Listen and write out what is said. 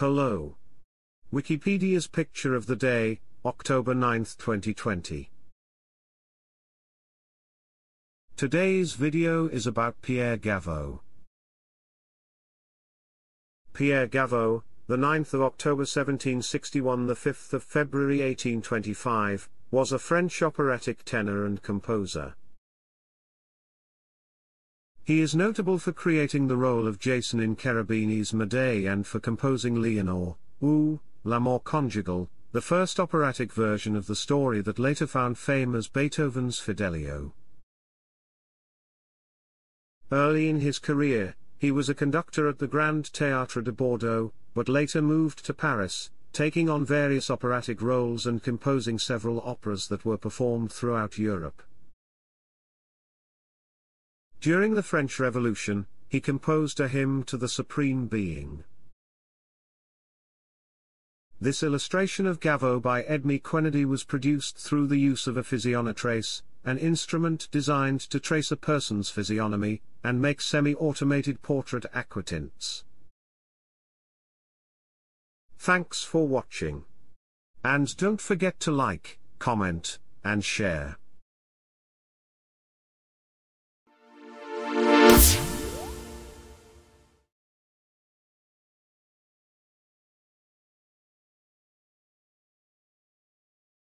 Hello. Wikipedia's picture of the day, October 9, 2020. Today's video is about Pierre Gaveaux. Pierre Gaveaux, the 9th of October 1761 the 5th of February 1825, was a French operatic tenor and composer. He is notable for creating the role of Jason in Cherubini's Medea and for composing Leonore, ou, L'amour conjugal, the first operatic version of the story that later found fame as Beethoven's Fidelio. Early in his career, he was a conductor at the Grand Théâtre de Bordeaux, but later moved to Paris, taking on various operatic roles and composing several operas that were performed throughout Europe. During the French Revolution, he composed a hymn to the Supreme Being. This illustration of Gaveaux by Edme Quenedey was produced through the use of a physiognotrace, an instrument designed to trace a person's physiognomy, and make semi-automated portrait aquatints. Thanks for watching. And don't forget to like, comment, and share.